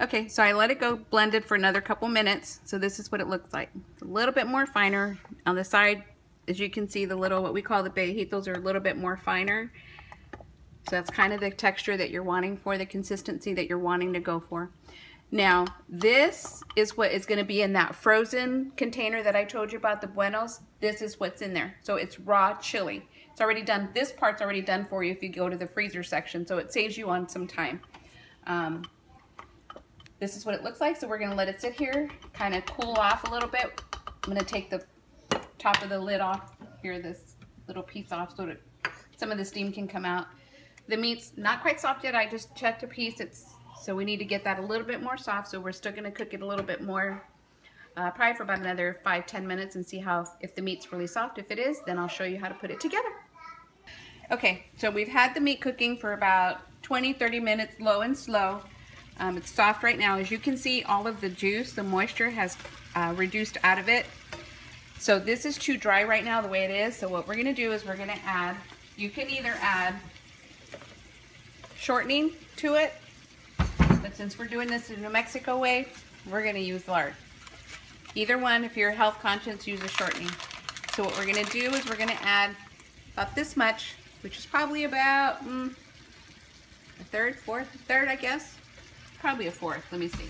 Okay, so I let it go blended for another couple minutes. So this is what it looks like. It's a little bit more finer. On the side, as you can see, the little, what we call the bejitos are a little bit more finer. So that's kind of the texture that you're wanting for, the consistency that you're wanting to go for. Now, this is what is gonna be in that frozen container that I told you about, the Buenos. This is what's in there. So it's raw chili. It's already done, this part's already done for you if you go to the freezer section, so it saves you on some time. Um, this is what it looks like. So we're gonna let it sit here, kind of cool off a little bit. I'm gonna take the top of the lid off here, this little piece off so that some of the steam can come out. The meat's not quite soft yet. I just checked a piece. It's So we need to get that a little bit more soft. So we're still gonna cook it a little bit more, uh, probably for about another five, ten minutes and see how, if the meat's really soft. If it is, then I'll show you how to put it together. Okay, so we've had the meat cooking for about 20, 30 minutes, low and slow. Um, it's soft right now. As you can see, all of the juice, the moisture has uh, reduced out of it. So this is too dry right now the way it is. So what we're gonna do is we're gonna add, you can either add shortening to it, but since we're doing this in New Mexico way, we're gonna use lard. Either one, if you're health conscious, use a shortening. So what we're gonna do is we're gonna add about this much, which is probably about mm, a third, fourth, a third, I guess. Probably a fourth. Let me see.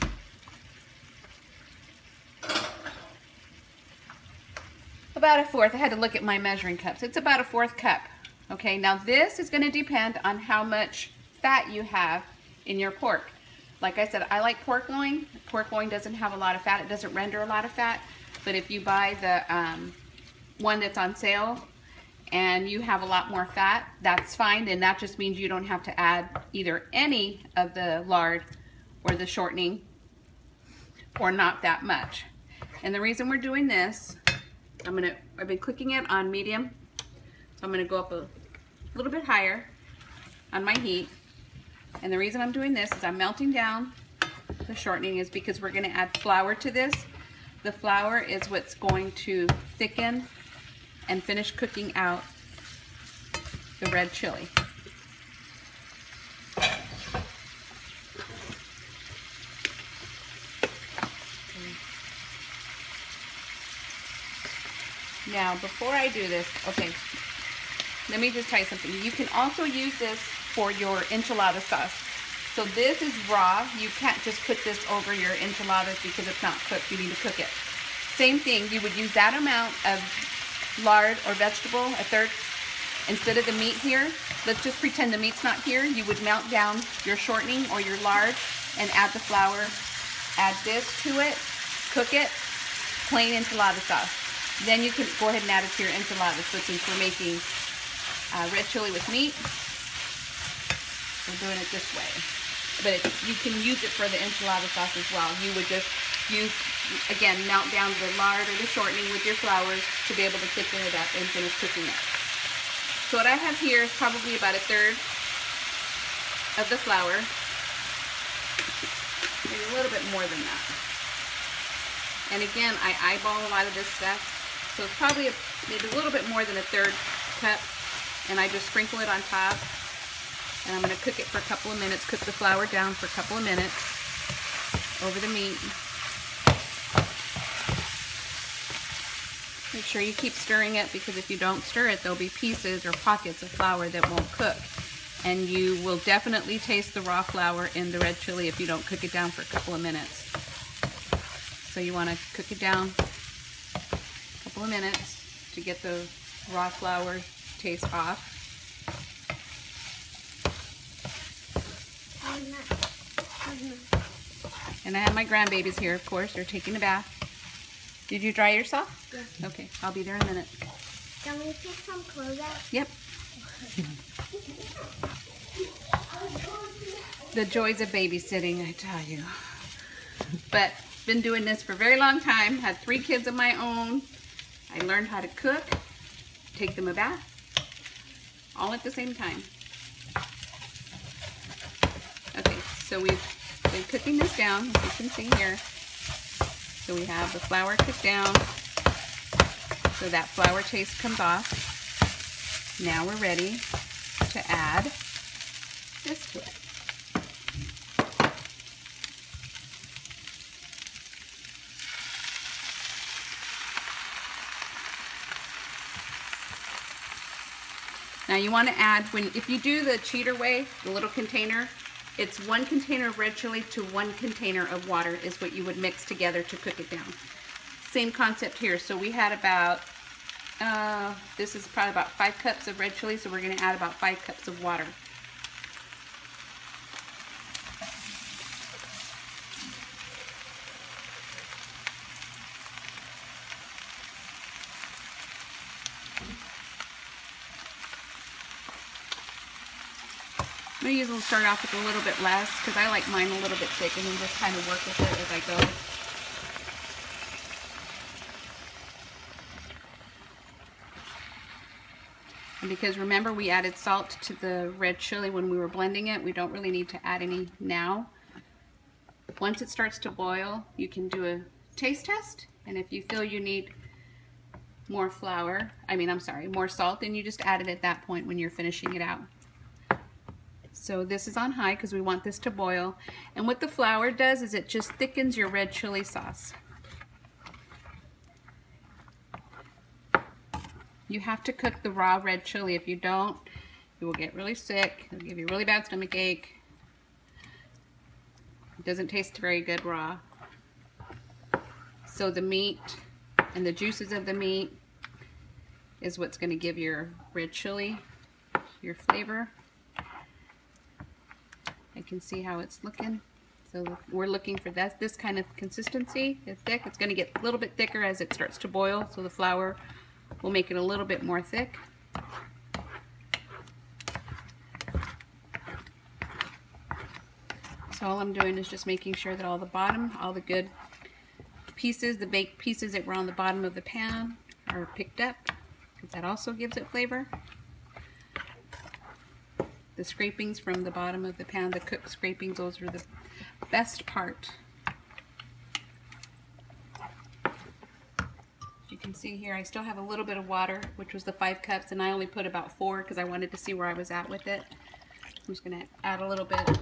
About a fourth. I had to look at my measuring cups. It's about a fourth cup. Okay, now this is going to depend on how much fat you have in your pork. Like I said, I like pork loin. Pork loin doesn't have a lot of fat. It doesn't render a lot of fat. But if you buy the um, one that's on sale and you have a lot more fat, that's fine. And that just means you don't have to add either any of the lard or the shortening or not that much. And the reason we're doing this, I'm gonna, I've been cooking it on medium, so I'm gonna go up a little bit higher on my heat. And the reason I'm doing this is I'm melting down the shortening is because we're gonna add flour to this. The flour is what's going to thicken and finish cooking out the red chili. Now, before I do this, okay, let me just tell you something. You can also use this for your enchilada sauce. So this is raw. You can't just put this over your enchiladas because it's not cooked. You need to cook it. Same thing, you would use that amount of lard or vegetable, a third, instead of the meat here. Let's just pretend the meat's not here. You would melt down your shortening or your lard and add the flour. Add this to it, cook it, plain enchilada sauce. Then you can go ahead and add it to your enchiladas. So since we're making uh, red chili with meat, we're doing it this way. But it, you can use it for the enchilada sauce as well. You would just use, again, melt down the lard or the shortening with your flours to be able to thicken it up and finish cooking it. So what I have here is probably about a third of the flour. Maybe a little bit more than that. And again, I eyeball a lot of this stuff. So it's probably a, maybe a little bit more than a third cup. And I just sprinkle it on top. And I'm going to cook it for a couple of minutes. Cook the flour down for a couple of minutes over the meat. Make sure you keep stirring it because if you don't stir it, there'll be pieces or pockets of flour that won't cook. And you will definitely taste the raw flour in the red chili if you don't cook it down for a couple of minutes. So you want to cook it down couple of minutes to get the raw flour taste off. And I have my grandbabies here, of course. They're taking a bath. Did you dry yourself? Yeah. Okay, I'll be there in a minute. Can we pick some clothes out? Yep. the joys of babysitting, I tell you. But been doing this for a very long time. Had three kids of my own. I learned how to cook, take them a bath, all at the same time. Okay, so we've been cooking this down, as you can see here. So we have the flour cooked down, so that flour taste comes off. Now we're ready to add this to it. Now you want to add, when if you do the cheater way, the little container, it's one container of red chili to one container of water is what you would mix together to cook it down. Same concept here. So we had about, uh, this is probably about five cups of red chili, so we're going to add about five cups of water. Going to usually start off with a little bit less because I like mine a little bit thick and then just kind of work with it as I go. And because remember we added salt to the red chili when we were blending it, we don't really need to add any now. Once it starts to boil, you can do a taste test and if you feel you need more flour, I mean I'm sorry, more salt, then you just add it at that point when you're finishing it out. So this is on high because we want this to boil. And what the flour does is it just thickens your red chili sauce. You have to cook the raw red chili. If you don't, you will get really sick. It'll give you really bad stomach ache. It doesn't taste very good raw. So the meat and the juices of the meat is what's going to give your red chili your flavor. Can see how it's looking. So we're looking for that, this kind of consistency. It's thick. It's going to get a little bit thicker as it starts to boil, so the flour will make it a little bit more thick. So all I'm doing is just making sure that all the bottom, all the good pieces, the baked pieces that were on the bottom of the pan are picked up, that also gives it flavor the scrapings from the bottom of the pan, the cooked scrapings, those are the best part. you can see here, I still have a little bit of water, which was the five cups, and I only put about four because I wanted to see where I was at with it. I'm just going to add a little bit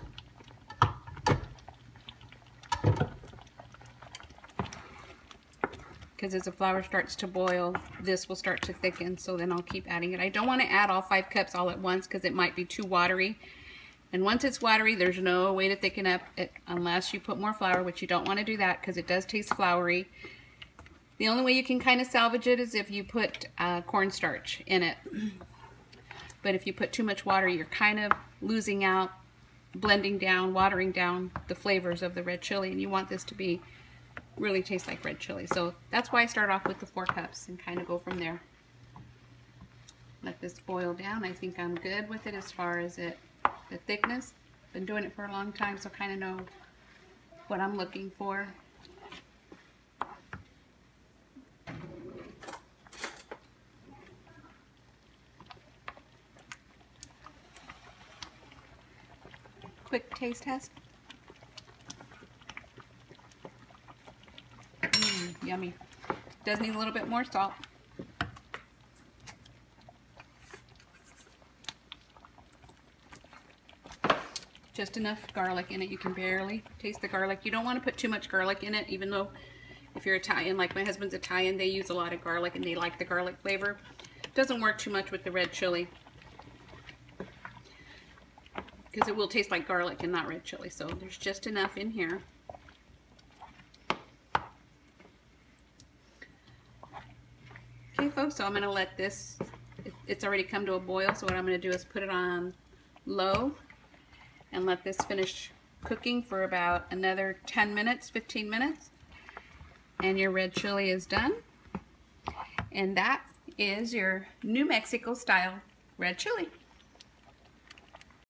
because as the flour starts to boil, this will start to thicken, so then I'll keep adding it. I don't want to add all five cups all at once because it might be too watery. And once it's watery, there's no way to thicken up it unless you put more flour, which you don't want to do that because it does taste floury. The only way you can kind of salvage it is if you put uh, cornstarch in it. But if you put too much water, you're kind of losing out, blending down, watering down the flavors of the red chili, and you want this to be really tastes like red chili. So that's why I start off with the four cups and kind of go from there. Let this boil down. I think I'm good with it as far as it the thickness. Been doing it for a long time, so kind of know what I'm looking for. Quick taste test. Yummy. Does need a little bit more salt. Just enough garlic in it. You can barely taste the garlic. You don't want to put too much garlic in it, even though if you're Italian, like my husband's Italian, they use a lot of garlic and they like the garlic flavor. Doesn't work too much with the red chili because it will taste like garlic and not red chili. So there's just enough in here. Folks, so I'm going to let this, it's already come to a boil, so what I'm going to do is put it on low and let this finish cooking for about another 10 minutes, 15 minutes. And your red chili is done. And that is your New Mexico style red chili.